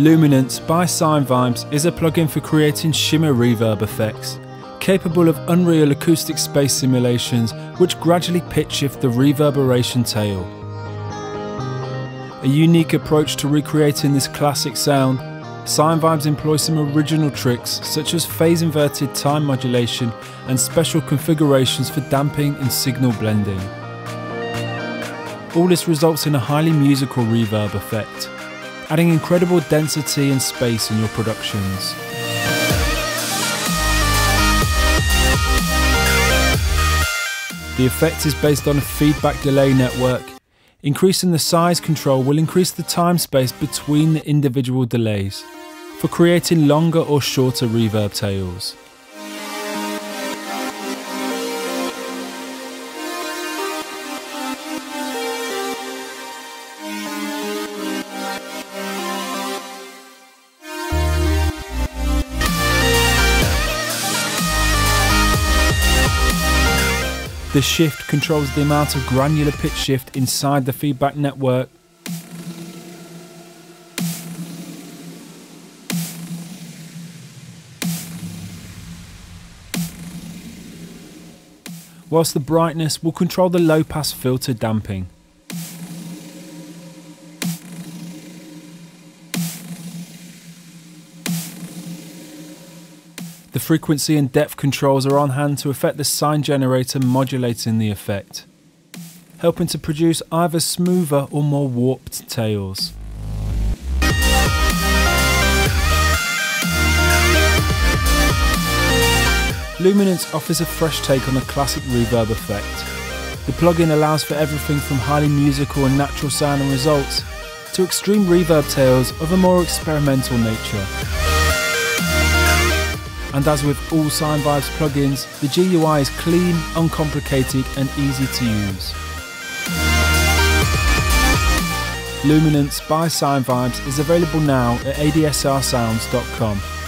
Luminance by Sinevibes is a plugin for creating shimmer reverb effects, capable of Unreal acoustic space simulations which gradually pitch shift the reverberation tail. A unique approach to recreating this classic sound, Sinevibes employs some original tricks such as phase inverted time modulation and special configurations for damping and signal blending. All this results in a highly musical reverb effect, adding incredible density and space in your productions. The effect is based on a feedback delay network. Increasing the size control will increase the time space between the individual delays for creating longer or shorter reverb tails. The shift controls the amount of granular pitch shift inside the feedback network. Whilst the brightness will control the low pass filter damping. The frequency and depth controls are on hand to affect the sine generator modulating the effect, helping to produce either smoother or more warped tails. Luminance offers a fresh take on the classic reverb effect. The plugin allows for everything from highly musical and natural sounding results to extreme reverb tails of a more experimental nature. And as with all Sinevibes plugins, the GUI is clean, uncomplicated and easy to use. Luminance by Sinevibes is available now at adsrsounds.com.